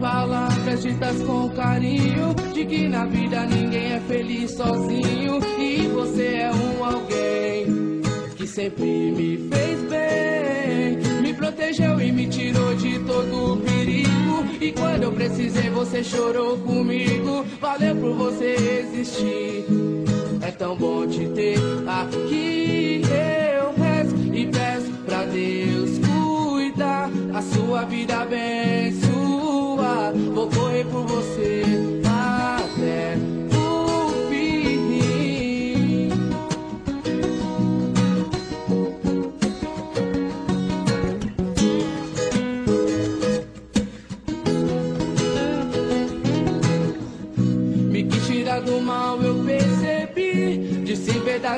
lembranças com carinho de que na vida ninguém é feliz sozinho e você é um alguém que sempre me fez bem, me protegeu e me tirou de todo perigo e quando eu precisei você chorou comigo, valeu por você existir. É tão bom te ter aqui. Eu rezo e peço pra Deus cuidar a sua vida abençoar.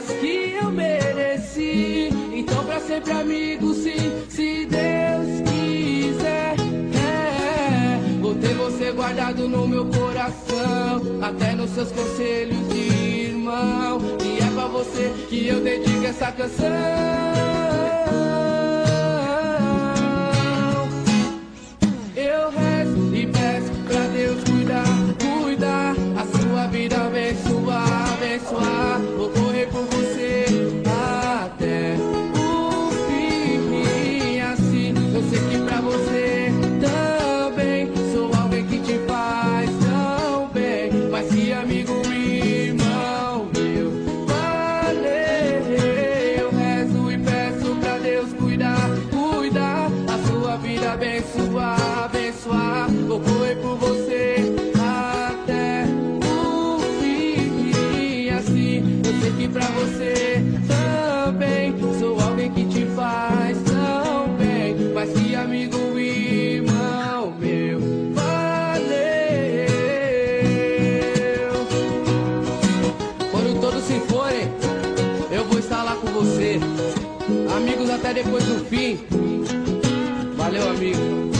Que eu mereci. Então, pra sempre amigo, sim, se Deus quiser. É, vou ter você guardado no meu coração. Até nos seus conselhos de irmão. E é pra você que eu dedico essa canção. Pra você também sou alguém que te faz tão bem. Mas que amigo, irmão meu, valeu. Quando todos se forem, eu vou estar lá com você. Amigos até depois do fim. Valeu, amigo.